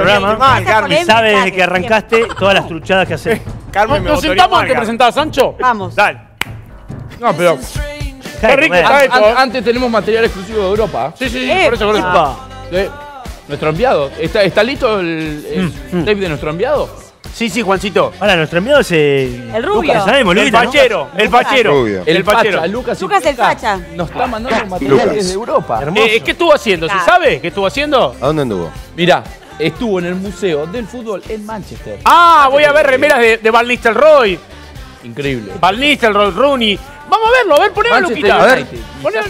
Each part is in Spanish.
programa Mal, Carmen. y sabe desde que arrancaste todas las truchadas que haces. Carmen me ¿Nos sentamos antes de presentar a Sancho? Vamos. Dale. No, pero. Qué rico An- antes tenemos material exclusivo de Europa. Sí, sí, sí, Eh, por eso, por eso. Nuestro enviado. ¿Está, está listo el, el Mm, tape de nuestro enviado? Sí, sí, Juancito. Ahora, nuestro enviado es el. El rubio. Lucas, sabemos, El Luquita, ¿no? fachero, el fachero. Rubio. El fachero. facha, Lucas. Lucas el Lucas facha. Nos está mandando material desde Europa. Hermoso. Eh, ¿Qué estuvo haciendo? ¿Se sabe qué estuvo haciendo? ¿A dónde anduvo? Mirá, estuvo en el Museo del Fútbol en Manchester. Ah, voy a ver remeras de, de Van Nistelrooy. Increíble. Van Nistelrooy, Rooney. Vamos a verlo, a ver, Manchester Luquita. A ver. Ponelo.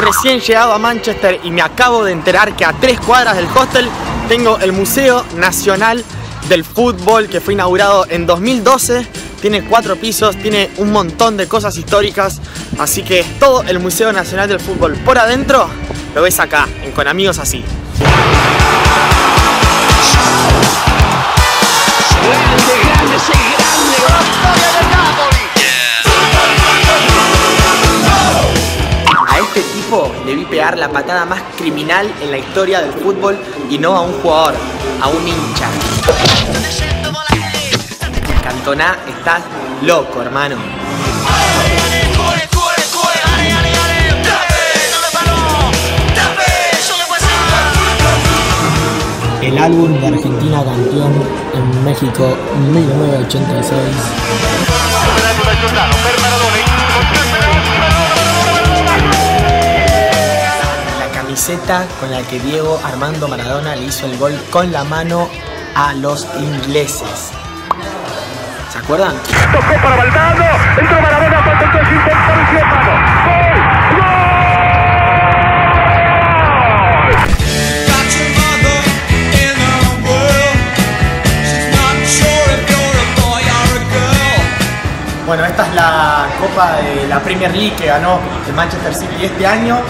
Recién llegado a Manchester y me acabo de enterar que a tres cuadras del hostel tengo el Museo Nacional del Fútbol que fue inaugurado en 2012. Tiene cuatro pisos, tiene un montón de cosas históricas, así que todo el Museo Nacional del Fútbol por adentro lo ves acá, en Con Amigos Así. A este tipo le vi pegar la patada más criminal en la historia del fútbol y no a un jugador, a un hincha. Estás loco, hermano. El álbum de Argentina campeón en México 1986. La camiseta con la que Diego Armando Maradona le hizo el gol con la mano a los ingleses. ¿Se acuerdan? Bueno, esta es la copa de la Premier League que ganó el Manchester City este año.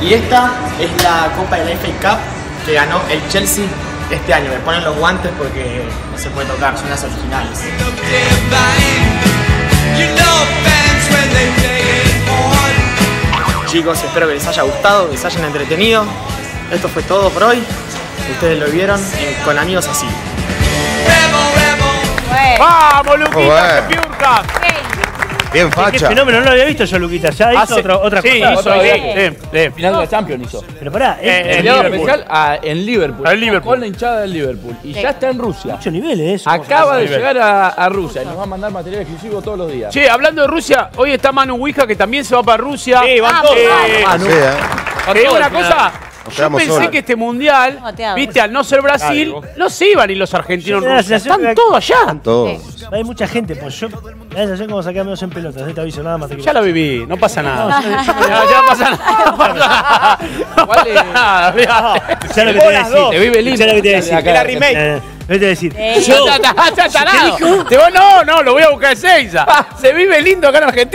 Y esta es la copa de la FA Cup que ganó el Chelsea este año. Me ponen los guantes porque no se puede tocar, son las originales. Chicos, espero que les haya gustado, que se hayan entretenido. Esto fue todo por hoy. Ustedes lo vieron eh, con amigos así. ¡Vamos, Luquita! Joder. ¡Qué! Bien Qué facha. fenómeno, no lo había visto yo, Luquita. Ya hizo Hace- otra, otra sí, cosa. hizo, Otra sí, sí, sí. Final de la Champions hizo. Pero pará, Eh, es en Enviado Liverpool. especial a- en Liverpool. Con la hinchada del Liverpool. Y ya está en Rusia. mucho nivel ¿eh? eso. Acaba de llegar a, a Rusia y nos va a mandar material exclusivo todos los días. Che, hablando de Rusia, hoy está Manu Ouija que también se va para Rusia. Sí, van Ah, todos. eh, Ah. Sí, ¿eh? Te digo una cosa. Nos Yo quedamos pensé solos. que este mundial, viste, al no ser Brasil, no se iban y los argentinos Yo en tengo la Rusia. sensación Están que- todos allá. Todos. Hay mucha gente, pues yo. La sensación como saqué menos en pelotas, eh, te aviso, nada más. te Ya lo viví, no pasa nada. No, ya, ya no pasa nada. Ya lo que te a decir. vive lindo. Ya lo que te voy a decir. Acá. La remake. Eh, que te voy a decir. Eh. Yo. Te voy- No, no, lo voy a buscar en Seiza. Se vive lindo acá en Argentina.